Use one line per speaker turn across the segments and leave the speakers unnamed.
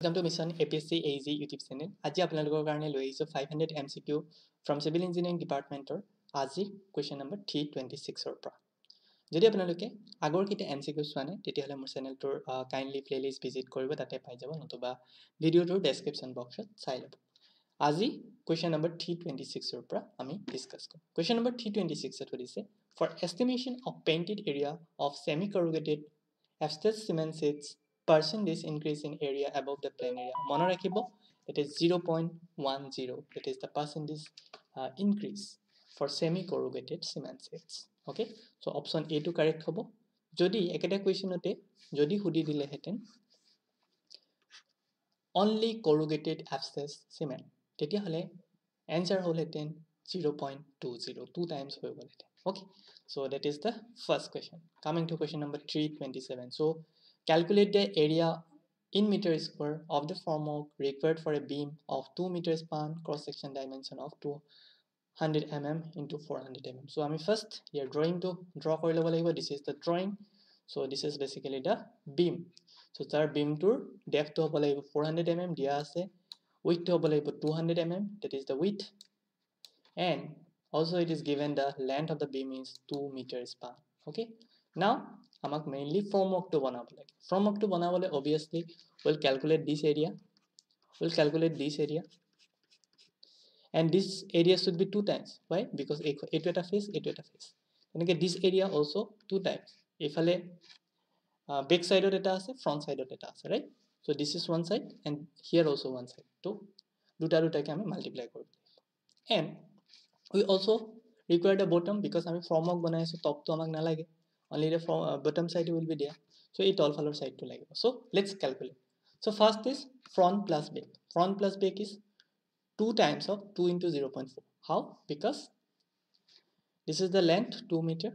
Welcome to Mission APSC AZ YouTube channel. আজি আপোনালোকৰ কাৰণে লৈ আহিছোঁ 500 MCQ from Civil Engineering Department ৰ আজি question number 326 ৰ পৰা যদি আপোনালোকে আগৰ কেইটা MCQ চোৱা নাই তেতিয়াহ'লে মোৰ চেনেলটোৰ কাইণ্ডলি প্লেলিষ্ট ভিজিট কৰিব তাতে পাই যাব নতুবা ভিডিঅ'টোৰ ডেছক্ৰিপশ্যন বক্সত চাই ল'ব আজি question number 326 ৰ পৰা আমি ডিছকাছ কৰিম question number 326 ত সুধিছে for estimation of painted area of semi corrugated abscess cement sheets percentage increase in area above the plane area মনে ৰাখিব that is 0.10 that is the percentage uh, increase for semi corrugated cement sheets okay so option a to correct হ'ব যদি একেটা কুৱেশ্যনতে যদি সুধি দিলেহেঁতেন only corrugated abscess cement তেতিয়াহ'লে answer হ'লহেঁতেন 0.20 two times গ'লহেঁতেন okay so that is the first question coming to question number 327 so Calculate the area in meter square of the formwork required for a beam of 2 meter span cross-section dimension of 200 mm into 400 mm. So I'm first here drawing to draw this is the drawing. So this is basically the beam. So our beam tour depth to 400 mm dia width to 200 mm that is the width and also it is given the length of the beam is 2 meter span okay now আমাক mainly ফ্ৰমৱৰ্কটো বনাব লাগে। ফ্ৰমৱৰ্কটো বনাবলৈ obviously will calculate this area will calculate this area and this area should be two times why because এইটো এটা face এইটো এটা ফেচ তেনেকৈ this area also' two times এইফালে বেক ছাইডত এটা আছে ফ্ৰণ্ট ছাইডত এটা আছে right so' this is one side and here also' one side ত' দুটা দুটাকৈ আমি মাল্টিপ্লাই লাগিব। And we also' required the bottom because আমি ফ্ৰমৱৰ্ক বনাই আছোঁ টপটো আমাক নালাগে। Only the uh, bottom side will be there. So it all follow side to like so let's calculate. So first is front plus back. Front plus back is 2 times of 2 into 0 0.4 how? Because this is the length 2 meter.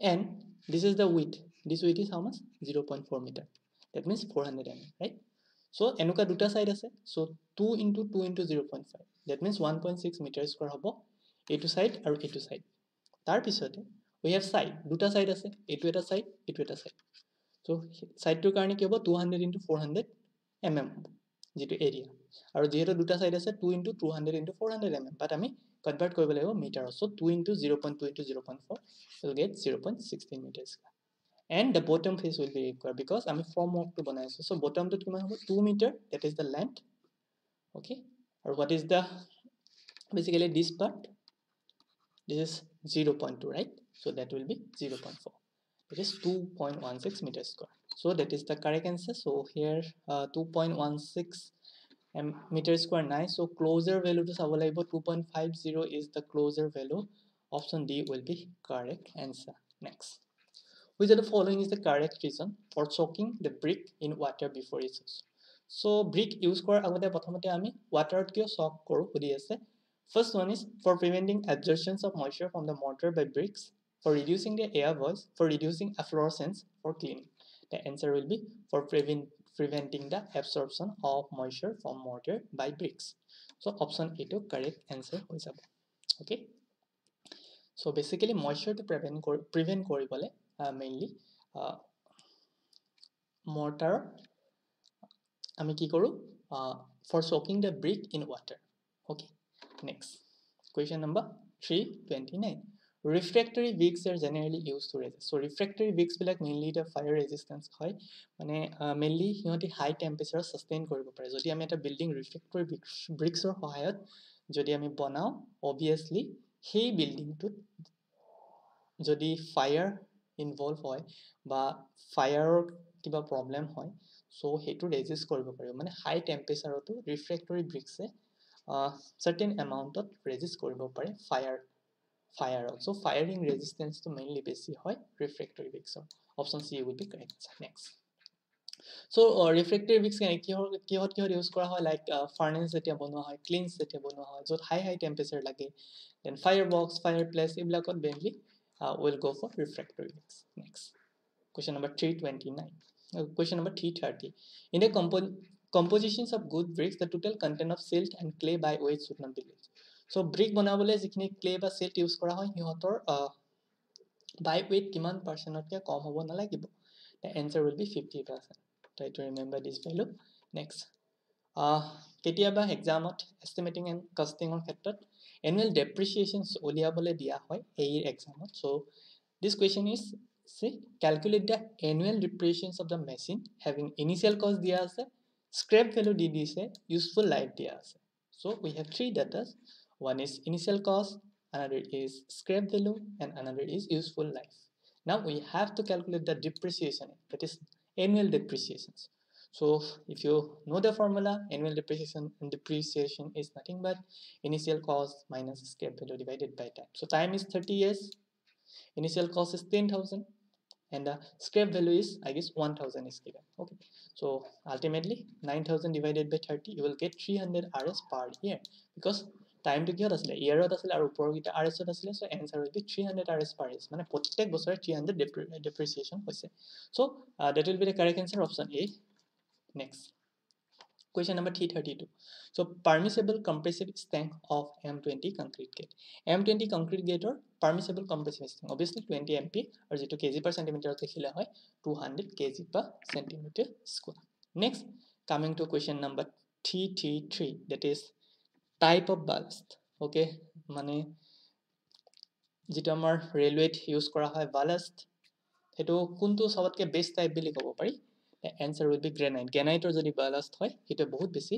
And this is the width. This width is how much? 0 0.4 meter. That means 400 mm right? So enuka duta side ase so 2 into 2 into 0 0.5 that means 1.6 meter square hobo. A2 side or a2 side তাৰপিছতে we have side দুটা side আছে এইটো এটা side এইটো এটা side চ' চাইডটোৰ কাৰণে কি হ'ব? Two hundred into four hundred M M যিটো এৰিয়া আৰু যিহেতু দুটা ছাইড আছে two into two hundred into four hundred M M but আমি কনভাৰ্ট কৰিব লাগিব metre so' two into zero' point two into zero' point four will get zero' point sixteen metre square and the bottom face will be require because আমি form ৱৰ্কটো বনাই আছোঁ so বটমটোত কিমান হ'ব? Two metre that is the length okay আৰু what is the basically this part this is 0 0.2 right so that will be 0 0.4 it is 2.16 meter square so that is the correct answer so here uh, 2.16 m meter square nice so closer value to available 2.50 is the closer value option d will be correct answer next which of the following is the correct reason for soaking the brick in water before it's so brick use kora agote prothomote ami water kyo soak koru budi ase First one is for preventing absorptions of moisture from the mortar by bricks, for reducing the air voids, for reducing efflorescence, for cleaning. The answer will be for prevent, preventing the absorption of moisture from mortar by bricks. So option A to correct answer হৈ যাব okay so basically moisture to prevent prevent কৰিবলৈ uh, mainly uh, mortar আমি কি কৰোঁ uh, for soaking the brick in water okay Next, question number 329. Refractory wicks are generally used to resist. So refractory wicks বিলাক mainly এটা fire resistance হয় মানে mainly সিহঁতি high temperature sustain কৰিব পাৰে যদি আমি এটা building refractory bricksৰ সহায়ত যদি আমি বনাওঁ obviously সেই buildingটোত যদি fire involve হয় বা fireৰ কিবা problem হয় so সেইটো resist কৰিব পাৰিব মানে high temperatureতো refractory bricksে amount of resist কৰিব পাৰে fire ফায়াৰক চ' ফায়াৰিং ৰেজিষ্টেঞ্চটো মেইনলি বেছি হয় refractory বিক্সৰ option C will be correct next so' refractory bricks কিহৰ কিহত কিহত ইউজ কৰা হয়? লাইক ফাৰ্নেছ যেতিয়া বনোৱা হয় ক্লিনছ যেতিয়া বনোৱা হয় য'ত হাই হাই টেম্পাৰেচাৰ লাগে then fire box fire place এইবিলাকত mainly will go' for refractory bricks next question number three twenty nine question number three thirty in a comp of good bricks the total content of silt and clay by weight should not be less. So brick বনাবলৈ যিখিনি clay বা silt use কৰা হয় সিহঁতৰ বাই weight কিমান পাৰ্চেণ্টতকৈ কম হ'ব নালাগিব answer will be 50 percent. Try to remember this value. Next. Uh কেতিয়াবা এক্সামত এষ্টিমেটিং এণ্ড কষ্টিঙৰ ক্ষেত্ৰত এনুৱেল ডেপ্ৰিচিয়েশ্যনছ উলিয়াবলৈ দিয়া হয় এই এক্সামত so' this question is C calculate the annual depreciations of the machine having initial cost দিয়া আছে scrap value DD is a useful life. data. So we have three data. One is initial cost, another is scrap value, and another is useful life. Now we have to calculate the depreciation, that is annual depreciations. So if you know the formula, annual depreciation and depreciation is nothing but initial cost minus scrap value divided by time. So time is 30 years, initial cost is 10,000, and the scrap value is i guess 1000 is given. Okay. So ultimately 9000 divided by 30 you will get 300 rs per year. Because টাইমটো কিহত আছিলে ইয়েৰত আছিলে আৰু ওপৰকেইটা আৰ এছত আছিলে so' answer will be three hundred R S per S মানে প্ৰত্যেক বছৰে থ্ৰী হাণ্ড্ৰেড ডেপ্ৰিচিয়েশ্যন হৈছে so' that will be the correct answer option A next question number three thirty two so' permissible compressive strength of M twenty concrete get M twenty concrete গেটৰ permissible compressive strength obviously twenty M P আৰু যিটো KG per চেণ্টিমিটাৰত লিখিলে হয় two hundred KG per centimetre square next coming to question number three three three that is type of ballast আমাৰ ৰেলৱেত use কৰা হয় বালাষ্ট সেইটো কোনটো চবতকৈ বেষ্ট টাইপ বুলি ক'ব পাৰি? এনচাৰ উইল বি গ্ৰেনাইট গ্ৰেনাইটৰ যদি বালাষ্ট হয় সেইটোৱে বহুত বেছি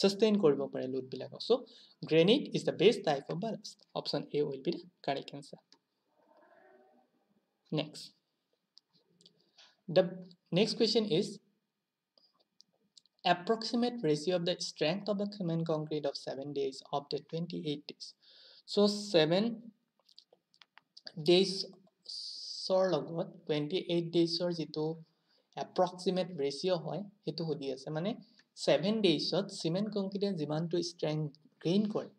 ছাষ্টেইন কৰিব পাৰে লোডবিলাকক। So' granite is the best type of ballast option A will be the correct answer next the next question is approximate ratio of the strength of the cement concrete of 7 days of the 28 days. So 7 days সৰ লগত twenty eight ডেইজৰ যিটো approximate ratio হয় সেইটো সুধি আছে। মানে seven ডেইজত cement কংক্ৰিটে যিমানটো strength gain কৰে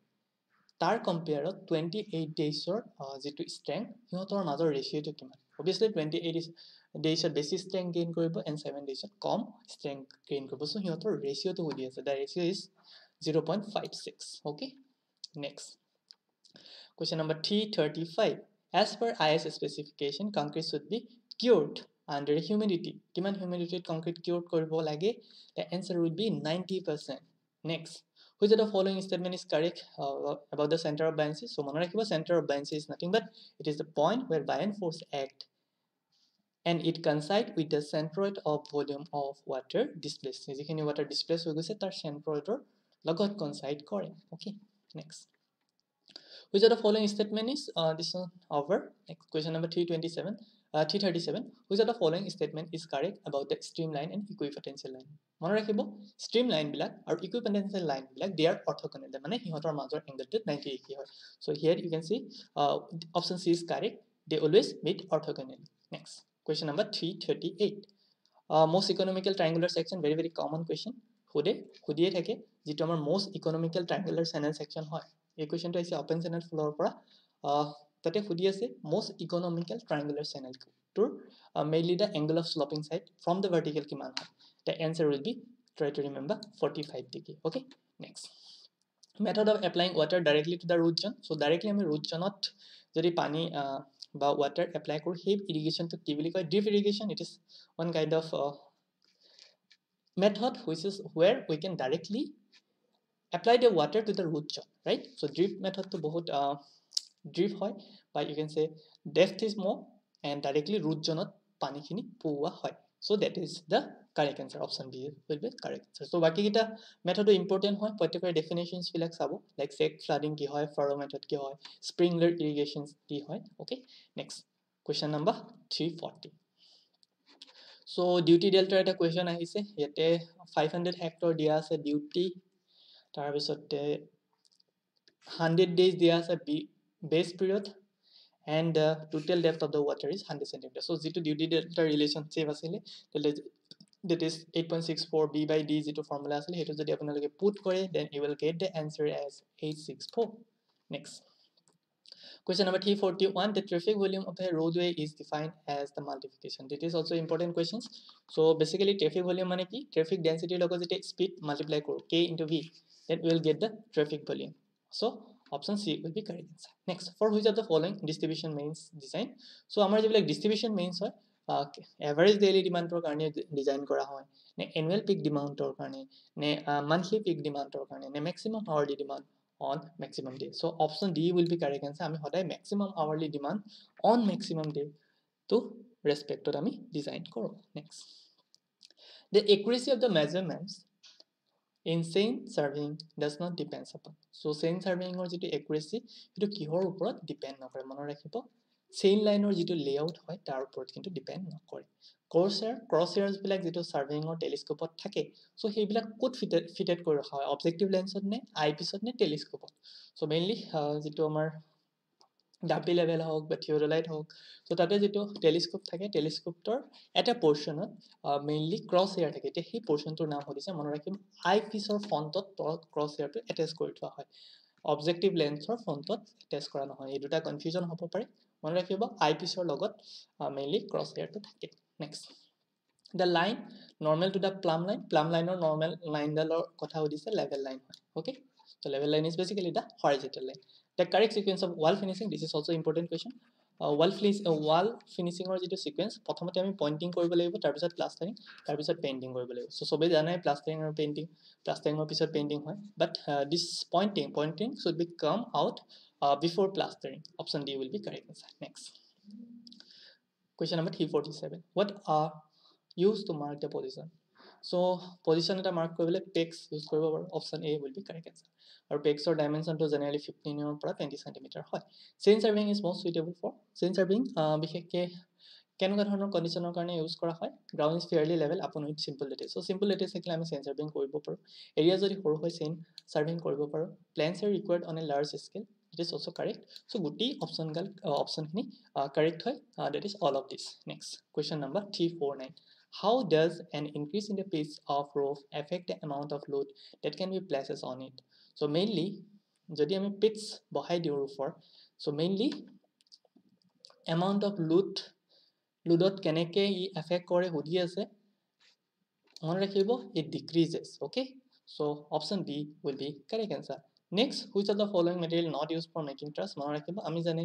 তাৰ কম্পেয়াৰত টুৱেণ্টি এইট ডেইজৰ যিটো ষ্ট্ৰেংথ সিহঁতৰ মাজৰ ৰেচিঅ'টো কিমান? অভিয়াছলি টুৱেণ্টি এইট ডেইজত বেছি ষ্ট্ৰেংথ গেইন কৰিব এণ্ড ছেভেন ডেইজত কম ষ্ট্ৰেংথ গেইন কৰিব। চ' সিহঁতৰ ৰেচিঅ'টো সুধি আছে। The ratio' is zero' point five six okay next question number three thirty five as per I S specification concrete should be humidity কিমান হিউমিডিটিত কংক্ৰিট কিউৰ্ড কৰিব লাগে the answer will be ninety percent next which of the following statement is correct uh, about the center of buoyancy so mone rakhibo center of buoyancy is nothing but it is the point where buoyant force act and it coincide with the centroid of volume of water displaced jikhini water displaced hoi goise tar centroidor logot coincide kore okay next which of the following statement is uh, this one over next question number 327 uh, 337 which of the following statement is correct about the streamline and equipotential line. মনে ৰাখিব stream লাইনবিলাক আৰু ইকুইপেণ্ডেঞ্চিয়েল লাইনবিলাক দে R অৰ্থকনেল মানে সিহঁতৰ মাজৰ এংগলটোত ninety eighty হয়। So' here you can see option C is correct they always meet orthogonal next question number three thirty eight most economical triangular section very very common question সোধে সুধিয়ে থাকে যিটো আমাৰ most economical triangular channel section হয়। এই কুৱেশ্যনটো আহিছে open channel floor পৰা তাতে সুধি আছে মষ্ট ইকনমিকেল ট্ৰাংগুলাৰ চেনেল তোৰ mainly the angle of sloping side from the vertical কিমান হয় the answer will be try to remember forty five degree okay next method of applying water directly to the zone so' directly আমি root জনত যদি পানী বা water apply কৰোঁ সেই ইৰিগেশ্যনটো কি বুলি কয়? Drip irrigation it is one kind of method which is where we can directly apply the water to the root zone right so' drip মেথডটো বহুত ড্ৰিপ হয় বা you can say deft is more' and directly ৰুটজনত পানীখিনি পোৱা হয়। So' that is the correct answer option B will be correct answer so' বাকীকেইটা মেথডো important হয় প্ৰত্যেকৰে ডেফিনেশ্যনছবিলাক চাব লাইক চেক ফ্লাডিং কি হয় ফাৰ মেথড কি হয় স্প্ৰিংলাৰ ইৰিগেশ্যনছ কি হয় okay next question number three forty so' duty ডেল্টাৰ এটা কুৱেশ্যন আহিছে ইয়াতে ফাইভ হাণ্ড্ৰেড হেক্টৰ দিয়া আছে ডিউটি তাৰপিছতে হাণ্ড্ৰেড ডেইজ দিয়া আছে B base period and the total depth of the water is 100 centimeter so যিটো duty delta relationship আছিলে that is 8.64 b by d যিটো formula আছিলে সেইটো যদি আপোনালোকে put কৰে then you will get the answer as 864 next question number 341 the traffic volume of a roadway is defined as the multiplication that is also important questions so basically traffic volume মানে কি traffic density লগত যেতিয়া speed multiply কৰো k into v then we will get the traffic volume so option c will be correct answer next for which of the following? Distribution means design. So আমাৰ যিবিলাক distribution means হয় average daily ডিমাণ্ডৰ কাৰণে design কৰা হয় নে annual পিক ডিমাণ্ডৰ কাৰণে নে মান্থলি পিক ডিমাণ্ডৰ কাৰণে নে maximum hourly demand on maximum day so' option D will be correct answer আমি সদায় maximum hourly demand on maximum টো ৰেচপেক্টত আমি ডিজাইন কৰোঁ next the accuracy of the measurements in chain surveying does not depends upon so' chain চাৰ্ভিঙৰ যিটো accuracy সেইটো কিহৰ ওপৰত ডিপেণ্ড নকৰে মনত ৰাখিব চেইন লাইনৰ যিটো লেআউট হয় তাৰ ওপৰত কিন্তু ডিপেণ্ড নকৰে ক্ৰছ এয়াৰ ক্ৰছ এয়াৰ্ছবিলাক যিটো চাৰ্ভিঙৰ টেলিস্কোপত থাকে চ' সেইবিলাক ক'ত ফিটেড ফিটেড কৰি ৰখা হয় অবজেক্টিভ লেন্সত নে আই পিছত নে টেলিস্কোপত চ' মেইনলি যিটো আমাৰ ডাপি লেভেল হওক বা থিঅ'ডলাইট হওক চ' তাতে যিটো টেলিস্কোপ থাকে টেলিস্কোপটোৰ এটা পৰ্চনত মেইনলি ক্ৰছ এয়াৰ থাকে। এতিয়া সেই পৰ্চনটোৰ নাম সুধিছে মনত ৰাখিম আই পিছৰ ফ্ৰণ্টত ক্ৰছ এয়াৰটো এটেচ কৰি থোৱা হয়। অবজেক্টিভ লেন্সৰ ফ্ৰণ্টত এটেচ কৰা নহয়। এই দুটা কনফিউজন হ'ব পাৰে। মনত ৰাখিব আই পিছৰ লগত মেইনলি ক্ৰছ এয়াৰটো থাকে। Next the line normal to the plumb line plumb লাইনৰ নৰ্মেল লাইনডালৰ কথা সুধিছে লেভেল লাইন হয়। Okay level line is basically the horizontal line the correct sequence of wall finishing this is also' important question wall finish wall ফিনিচিঙৰ যিটো sequence প্ৰথমতে আমি pointing কৰিব লাগিব তাৰপিছত প্লাষ্টাৰিং তাৰপিছত পেইণ্টিং কৰিব লাগিব চ' চবেই জানাই প্লাষ্টাৰিং আৰু পেইণ্টিং প্লাষ্টাৰিঙৰ পিছত পেইণ্টিং হয়। But this pointing pointing should be come out before plastering option D will be correct answer next question number three forty seven what are use to mark the position so' position এটা mark কৰিবলৈ pegs use কৰিব পাৰোঁ। Option A will be correct answer আৰু পেক্সৰ ডাইমেনশ্যনটো generally ফিফটিনৰ পৰা twenty centimetre হয়। Chain surveying is most suitable for chain surveying বিশেষকৈ কেনেকুৱা ধৰণৰ কণ্ডিশ্যনৰ কাৰণে ইউজ কৰা হয়? Ground is fairly level upon with simple লেটেজ so simple লেটেজ থাকিলে আমি চেইন চাৰ্ভিং কৰিব পাৰোঁ। এৰিয়া যদি সৰু হয় চেইন চাৰ্ভিং কৰিব পাৰোঁ। Plans are required on a large scale it is also' correct so' গোটেই অপশ্যনগাল অপশ্যনখিনি কাৰেক্ট হয়। That is all of this next question number three four nine how does an increase in the pitch of roof affect the amount of load that can be places on it so mainly যদি আমি পিটছ বহাই দিওঁ ৰুফৰ so' mainly amount of load লুডত কেনেকৈ ই effect কৰে সুধি আছে মনত ৰাখিব it decreases okay so' option B will be correct answer Which of the following material not use for making truss মনত ৰাখিব আমি জানে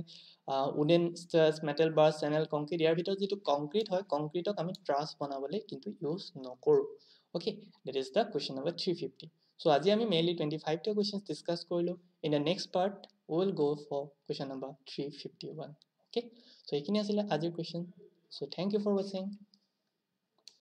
wooden stars metal bars channel concrete ইয়াৰ ভিতৰত যিটো কংক্ৰিট হয় কংক্ৰিটক আমি ট্ৰাছ বনাবলৈ কিন্তু ইউজ নকৰোঁ। Okay that is the question number three fifty so' আজি আমি মেইনলি টুৱেণ্টি ফাইভটা কুৱেশ্যনছ ডিছকাছ কৰিলোঁ। In the next part will go' for question number three fifty one okay so' এইখিনি আছিলে আজিৰ question so' thank you for ৱাচিং